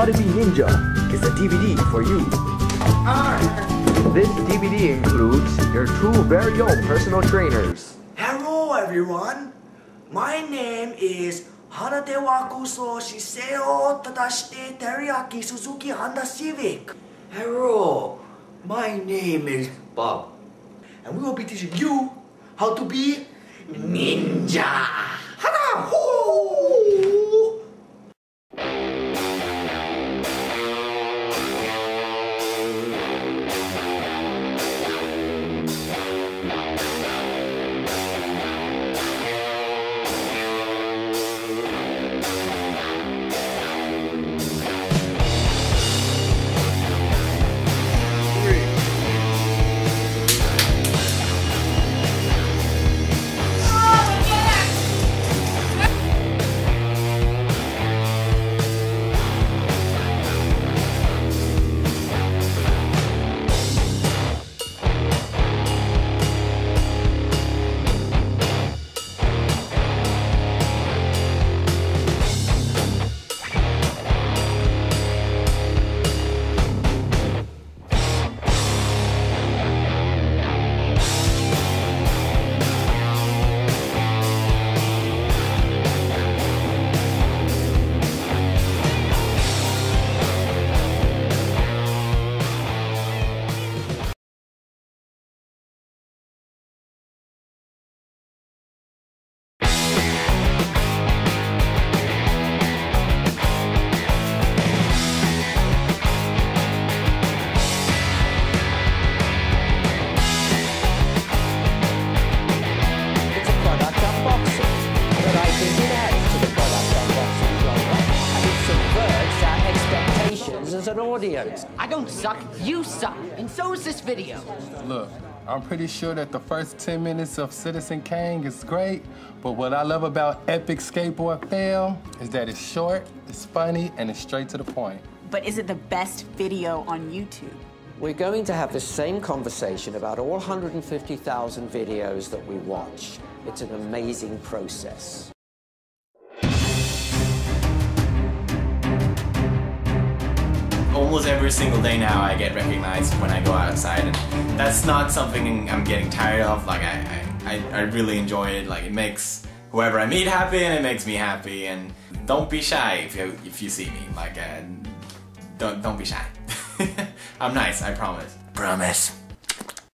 How to Be Ninja is the DVD for you. This DVD includes your two very own personal trainers. Hello everyone. My name is Hanadewa Kuso Shiseo Tadashite Teriyaki Suzuki Honda Civic. Hello. My name is Bob. And we will be teaching you how to be ninja. Hana as an audience. I don't suck, you suck, and so is this video. Look, I'm pretty sure that the first 10 minutes of Citizen Kane is great, but what I love about Epic Skateboard Film is that it's short, it's funny, and it's straight to the point. But is it the best video on YouTube? We're going to have the same conversation about all 150,000 videos that we watch. It's an amazing process. Almost every single day now I get recognized when I go outside and that's not something I'm getting tired of. Like I, I, I really enjoy it. Like it makes whoever I meet happy and it makes me happy. And don't be shy if you, if you see me. Like uh, don't, don't be shy. I'm nice I promise. Promise